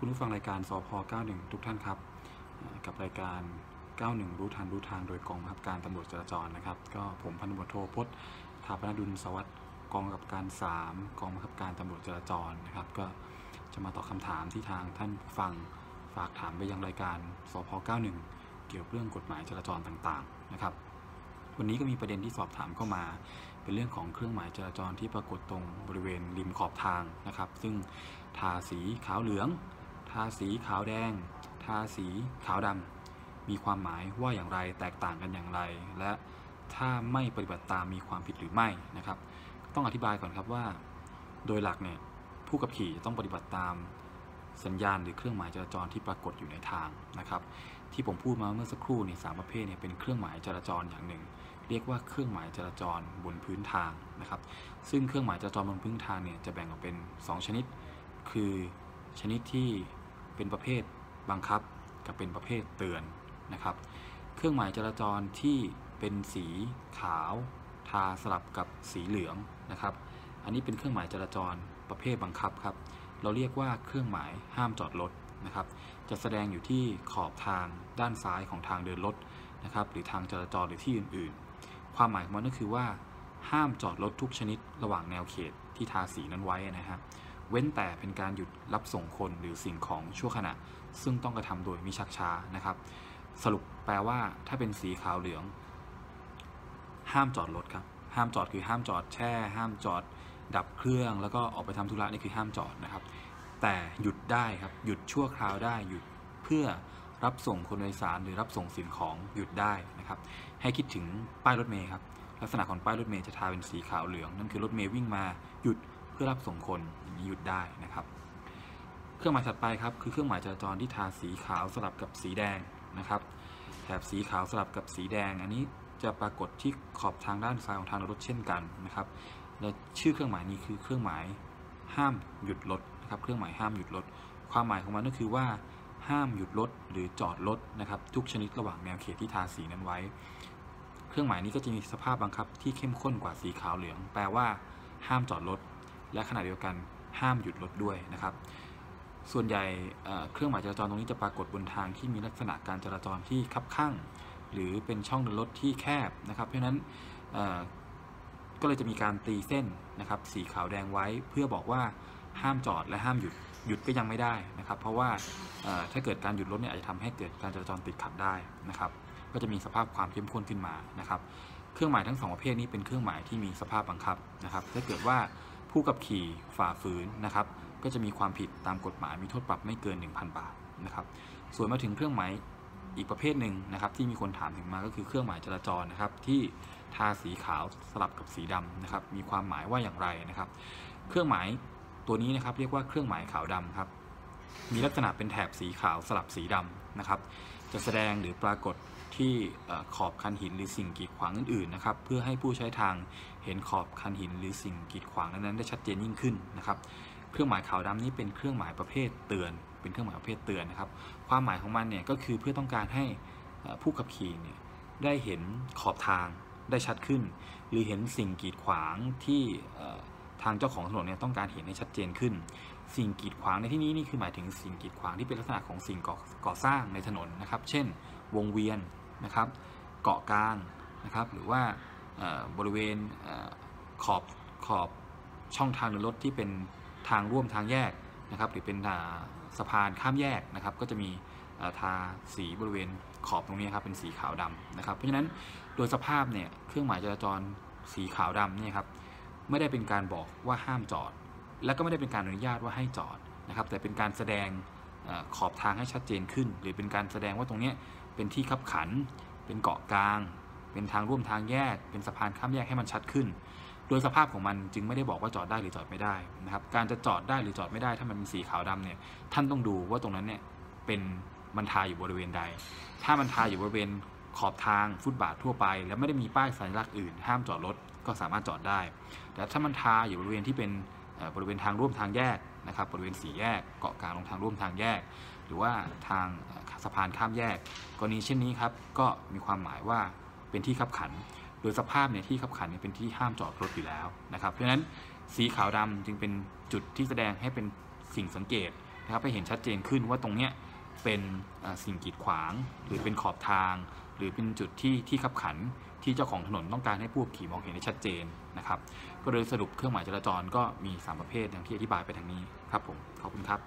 คุณผู้ฟังรายการสพ91 ทุกท่านครับ กับรายการ 91 รู้ทันรู้ทางโดยกองบังคับการตำรวจจราจรนะครับ ก็ผมพันตำรวจโทพจน์ถาปนดุลสวัสดิ์กองกับการ 3 กองบังคับการตำรวจจราจรนะครับ ก็จะมาตอบคำถามที่ทางท่านผู้ฟังฝากถามไปยังรายการสพ91 เกี่ยวกับเรื่องกฎหมายจราจรต่างๆนะครับ วันนี้ก็มีประเด็นที่สอบถามเข้ามา เป็นเรื่องของเครื่องหมายจราจรที่ปรากฏตรงบริเวณริมขอบทางนะครับ ซึ่งทาสีขาวเหลืองาสีขาวแดง ทาสีขาวดำ มีความหมายว่าอย่างไรแตกต่างกันอย่างไร และถ้าไม่ปฏิบัติตามมีความผิดหรือไม่นะครับ ต้องอธิบายก่อนครับว่า โดยหลักเนี่ยผู้ขับขี่จะต้องปฏิบัติตามสัญญาณหรือเครื่องหมายจราจรที่ปรากฏอยู่ในทางนะครับ ที่ผมพูดมาเมื่อสักครู่เนี่ยสามประเภทเนี่ยเป็นเครื่องหมายจราจรอย่างหนึ่ง เรียกว่าเครื่องหมายจราจรบนพื้นทางนะครับ ซึ่งเครื่องหมายจราจรบนพื้นทางเนี่ยจะแบ่งออกเป็น 2 ชนิด คือชนิดที่ เป็นประเภทบังคับกับเป็นประเภทเตือนนะครับ เครื่องหมายจราจรที่เป็นสีขาวทาสลับกับสีเหลืองนะครับ อันนี้เป็นเครื่องหมายจราจรประเภทบังคับครับ เราเรียกว่าเครื่องหมายห้ามจอดรถนะครับ จะแสดงอยู่ที่ขอบทางด้านซ้ายของทางเดินรถนะครับ หรือทางจราจรหรือที่อื่นๆ ความหมายของมันก็คือว่า ห้ามจอดรถทุกชนิดระหว่างแนวเขตที่ทาสีนั้นไว้นะครับ เว้นแต่เป็นการหยุดรับส่งคนหรือสิ่งของชั่วขณะ ซึ่งต้องกระทำโดยมิชักช้านะครับ สรุปแปลว่าถ้าเป็นสีขาวเหลือง ห้ามจอดรถครับ ห้ามจอดคือห้ามจอดแช่ ห้ามจอด ดับเครื่อง แล้วก็ออกไปทำธุระนี่คือห้ามจอดนะครับ แต่หยุดได้ครับ หยุดชั่วคราวได้หยุดเพื่อรับส่งคนโดยสารหรือรับส่งสิ่งของหยุดได้นะครับ ให้คิดถึงป้ายรถเมย์ครับลักษณะของป้ายรถเมย์จะทาเป็นสีขาวเหลืองนั่นคือรถเมย์วิ่งมาหยุด พื่อรับส่งคนอย่างนี้หยุดได้นะครับ เครื่องหมายถัดไปครับคือเครื่องหมายจราจรที่ทาสีขาวสลับกับสีแดงนะครับแถบสีขาวสลับกับสีแดง อันนี้จะปรากฏที่ขอบทางด้านซ้ายของทางรถเช่นกันนะครับและชื่อเครื่องหมายนี้คือเครื่องหมายห้ามหยุดรถนะครับ เครื่องหมายห้ามหยุดรถความหมายของมันก็คือว่าห้ามหยุดรถหรือจอดรถนะครับ ทุกชนิดระหว่างแนวเขตที่ทาสีนั้นไว้ เครื่องหมายนี้ก็จะมีสภาพบังคับที่เข้มข้นกว่าสีขาวเหลือง แปลว่า ห้ามจอดรถ และขณะเดียวกันห้ามหยุดรถด้วยนะครับ ส่วนใหญ่เครื่องหมายจราจรตรงนี้จะปรากฏบนทางที่มีลักษณะการจราจรที่คับข้าง หรือเป็นช่องเดินรถที่แคบนะครับ เพราะฉะนั้นก็เลยจะมีการตีเส้นนะครับสีขาวแดงไว้เพื่อบอกว่าห้ามจอดและห้ามหยุดหยุดก็ยังไม่ได้นะครับ เพราะว่าถ้าเกิดการหยุดรถเนี่ยอาจจะทำให้เกิดการจราจรติดขัดได้นะครับ ก็จะมีสภาพความเข้มข้นขึ้นมานะครับ เครื่องหมายทั้งสองประเภทนี้เป็นเครื่องหมายที่มีสภาพบังคับนะครับ ถ้าเกิดว่า ผู้ขับขี่ฝ่าฝืนนะครับ ก็จะมีความผิดตามกฎหมายมีโทษปรับไม่เกิน 1,000 บาทนะครับ ส่วนมาถึงเครื่องหมายอีกประเภทหนึ่งนะครับ ที่มีคนถามถึงมาก็คือเครื่องหมายจราจรนะครับ ที่ทาสีขาวสลับกับสีดำนะครับ มีความหมายว่าอย่างไรนะครับ เครื่องหมายตัวนี้นะครับเรียกว่าเครื่องหมายขาวดำครับ มีลักษณะเป็นแถบสีขาวสลับสีดำนะครับ จะแสดงหรือปรากฏที่ขอบคันหินหรือสิ่งกีดขวางอื่นๆนะครับเพื่อให้ผู้ใช้ทางเห็นขอบคันหินหรือสิ่งกีดขวางนั้นๆได้ชัดเจนยิ่งขึ้นนะครับเครื่องหมายขาวดำนี้เป็นเครื่องหมายประเภทเตือน เป็นเครื่องหมายประเภทเตือนนะครับ ความหมายของมันเนี่ยก็คือเพื่อต้องการให้ผู้ขับขี่เนี่ยได้เห็นขอบทางได้ชัดขึ้น หรือเห็นสิ่งกีดขวางที่ทางเจ้าของถนนเนี่ยต้องการเห็นให้ชัดเจนขึ้น สิ่งกีดขวางในที่นี้นี่คือหมายถึงสิ่งกีดขวางที่เป็นลักษณะของสิ่งก่อก่อสร้างในถนนนะครับ เช่น วงเวียนนะครับเกาะกลางนะครับ หรือว่าบริเวณอขอบขอบช่องทางเดินรถที่เป็นทางร่วมทางแยกนะครับ หรือเป็นสะพานข้ามแยกนะครับ ก็จะมีทาสีบริเวณขอบตรงนี้ครับเป็นสีขาวดำนะครับ เพราะฉะนั้นโดยสภาพเนี่ยเครื่องหมายจราจรสีขาวดำเนี่ยครับไม่ได้เป็นการบอกว่าห้ามจอด และก็ไม่ได้เป็นการอนุญาตว่าให้จอดนะครับแต่เป็นการแสดงอขอบทางให้ชัดเจนขึ้น หรือเป็นการแสดงว่าตรงนี้เป็นที่คับขัน เป็นเกาะกลาง เป็นทางร่วมทางแยก เป็นสะพานข้ามแยกให้มันชัดขึ้น โดยสภาพของมันจึงไม่ได้บอกว่าจอดได้หรือจอดไม่ได้นะครับการจะจอดได้หรือจอดไม่ได้ถ้ามันมีสีขาวดำเนี่ยท่านต้องดูว่าตรงนั้นเนี่ยเป็นมันทาอยู่บริเวณใด ถ้ามันทาอยู่บริเวณขอบทางฟุตบาททั่วไป แล้วไม่ได้มีป้ายสัญลักษณ์อื่น ห้ามจอดรถก็สามารถจอดได้ แต่ถ้ามันทาอยู่บริเวณที่เป็น บริเวณทางร่วมทางแยกนะครับบริเวณสี่แยกเกาะกลางลงทางร่วมทางแยก หรือว่าทางสะพานข้ามแยก กรณีเช่นนี้ครับก็มีความหมายว่าเป็นที่ขับขัน โดยสภาพเนี่ยที่ขับขันเนี่ยเป็นที่ห้ามจอดรถอยู่แล้วนะครับ เพราะฉะนั้นสีขาวดำจึงเป็นจุดที่แสดงให้เป็นสิ่งสังเกตนะครับให้เห็นชัดเจนขึ้นว่าตรงเนี้ย เป็นสิ่งกีดขวาง หรือเป็นขอบทาง หรือเป็นจุดที่ที่ขับขันที่เจ้าของถนนต้องการให้ผู้ขับขี่มองเห็นได้ชัดเจนนะครับ ก็โดยสรุปเครื่องหมายจราจรก็มี 3 ประเภทอย่างที่อธิบายไปทางนี้ครับผมขอบคุณครับ